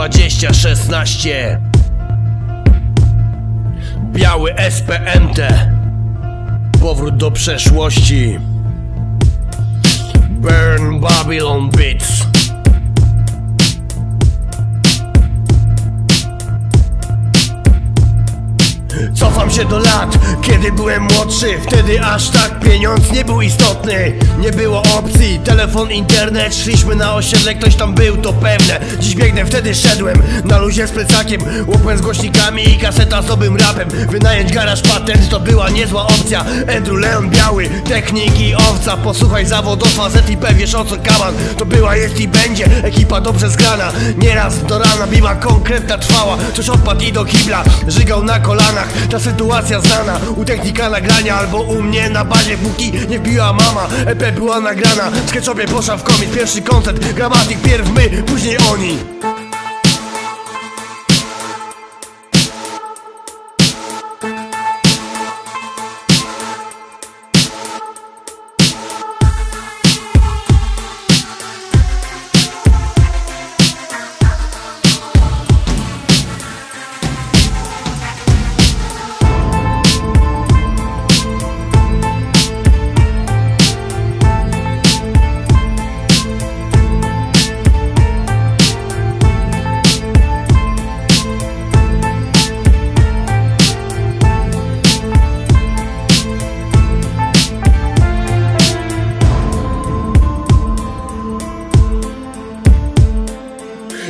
2016 Biały SPMT Powrót do przeszłości. Burn Babylon Beats. Cofam się do lat, kiedy byłem młodszy. Wtedy aż tak pieniądz nie był istotny. Nie było opcji, telefon, internet Szliśmy na osiedle, ktoś tam był, to pewne Dziś biegnę, wtedy szedłem. Na luzie z plecakiem, łopem z głośnikami I kaseta z nowym rapem. Wynająć garaż patent to była niezła opcja. Andrew Leon biały, technik i owca. Posłuchaj zawodowca, Z i P, wiesz o co kaman. To była, jest i będzie, ekipa dobrze zgrana. Nieraz do rana biła konkretna trwała. Coś odpadł i do kibla, żygał na kolanach. Ta sytuacja znana, u technika nagrania Albo u mnie na bazie, póki nie wbiła mama EP była nagrana, w sketchopie poszła w komit Pierwszy koncert, gramatik, pierw my, później oni Thank you.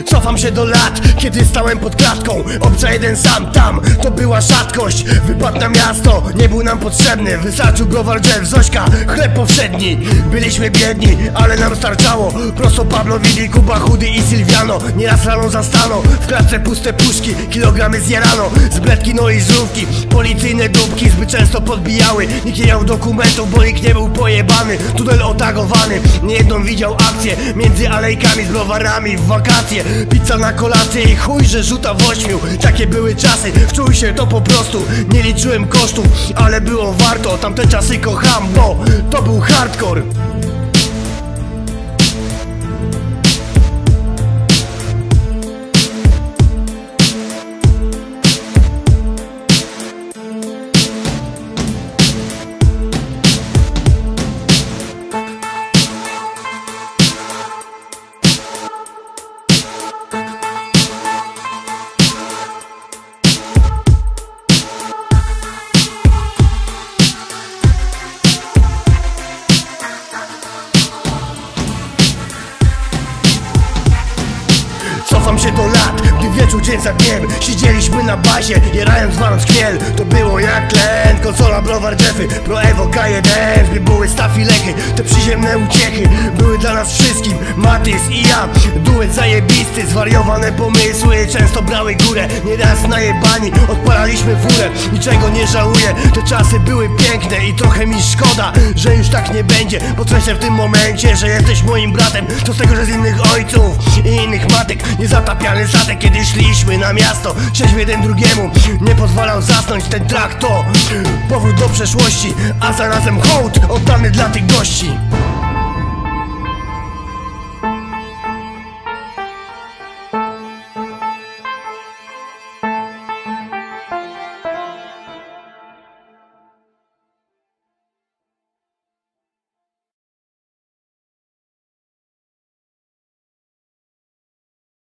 Cofam się do lat, kiedy stałem pod klatką. Obca jeden sam tam, to była rzadkość. Wypadł na miasto, nie był nam potrzebny. Wystarczył browar drzew, Zośka, chleb powszedni. Byliśmy biedni, ale nam starczało. Prosto Pablo, Widi, Kuba, Chudy i Silviano. Nieraz rano zastano, w klatce puste puszki Kilogramy zjarano, z no i żółwki Policyjne dupki zbyt często podbijały. Nikt nie miał dokumentów, bo nikt nie był pojebany. Tunel otagowany, niejedną widział akcję. Między alejkami z browarami w wakacje Pizza na kolację i chuj, że rzuta w ośmiu. Takie były czasy, wczuł się to po prostu Nie liczyłem kosztów, ale było warto Tamte czasy kocham, bo to był hardcore Cofam się do lat, gdy wieczór dzień za dniem Siedzieliśmy na bazie, jerając waląc chmiel To było jak tlen, konsola, browar, drzefy Pro Evo K1, były staw lechy Te przyziemne uciechy były dla nas wszystkim Matys i ja, duet zajebisty Zwariowane pomysły często brały górę Nieraz najebani, odpalaliśmy furę Niczego nie żałuję, te czasy były piękne I trochę mi szkoda, że już tak nie będzie Podkreślę w tym momencie, że jesteś moim bratem Co z tego, że z innych ojców i innych matek Niezatapialny statek, kiedy szliśmy na miasto Trzeźwy jeden drugiemu. Nie pozwalał zasnąć Ten trakt to powrót do przeszłości A zarazem hołd oddany dla tych gości